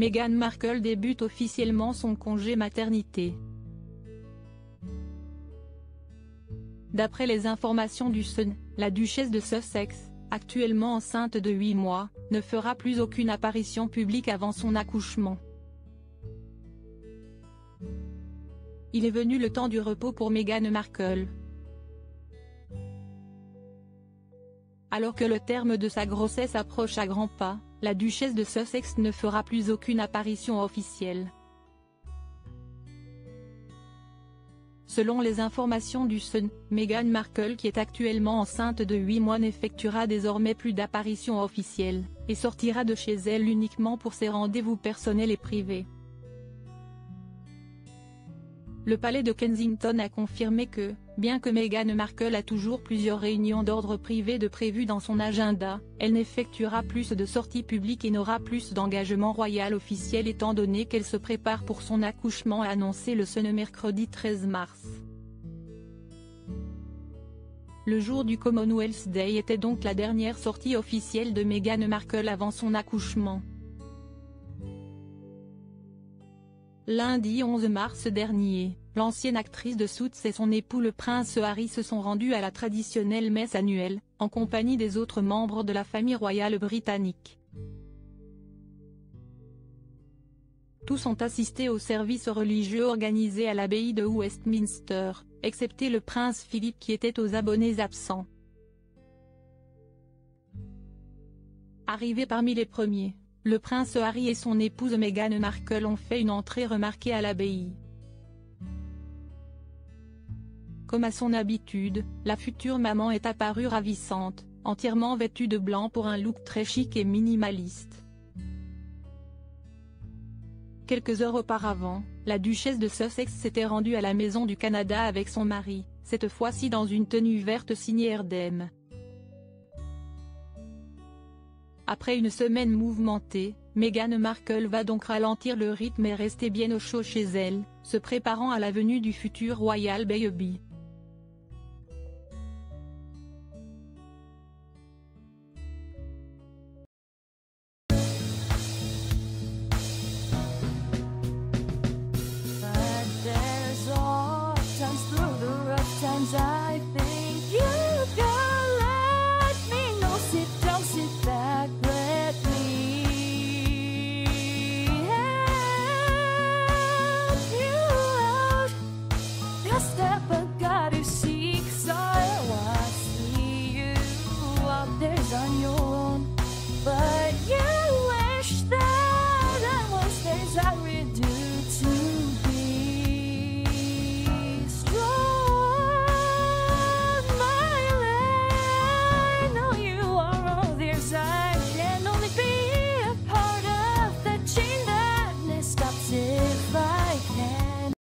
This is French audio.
Meghan Markle débute officiellement son congé maternité. D'après les informations du Sun, la duchesse de Sussex, actuellement enceinte de 8 mois, ne fera plus aucune apparition publique avant son accouchement. Il est venu le temps du repos pour Meghan Markle. Alors que le terme de sa grossesse approche à grands pas, la duchesse de Sussex ne fera plus aucune apparition officielle. Selon les informations du Sun, Meghan Markle qui est actuellement enceinte de 8 mois n'effectuera désormais plus d'apparitions officielles, et sortira de chez elle uniquement pour ses rendez-vous personnels et privés. Le palais de Kensington a confirmé que, bien que Meghan Markle a toujours plusieurs réunions d'ordre privé de prévues dans son agenda, elle n'effectuera plus de sorties publiques et n'aura plus d'engagement royal officiel étant donné qu'elle se prépare pour son accouchement annoncé le Sun mercredi 13 mars. Le jour du Commonwealth Day était donc la dernière sortie officielle de Meghan Markle avant son accouchement. Lundi 11 mars dernier, l'ancienne actrice de Suits et son époux le prince Harry se sont rendus à la traditionnelle messe annuelle, en compagnie des autres membres de la famille royale britannique. Tous ont assisté au service religieux organisé à l'abbaye de Westminster, excepté le prince Philippe qui était aux abonnés absents. Arrivé parmi les premiers, le prince Harry et son épouse Meghan Markle ont fait une entrée remarquée à l'abbaye. Comme à son habitude, la future maman est apparue ravissante, entièrement vêtue de blanc pour un look très chic et minimaliste. Quelques heures auparavant, la duchesse de Sussex s'était rendue à la Maison du Canada avec son mari, cette fois-ci dans une tenue verte signée Erdem. Après une semaine mouvementée, Meghan Markle va donc ralentir le rythme et rester bien au chaud chez elle, se préparant à la venue du futur Royal Baby. on your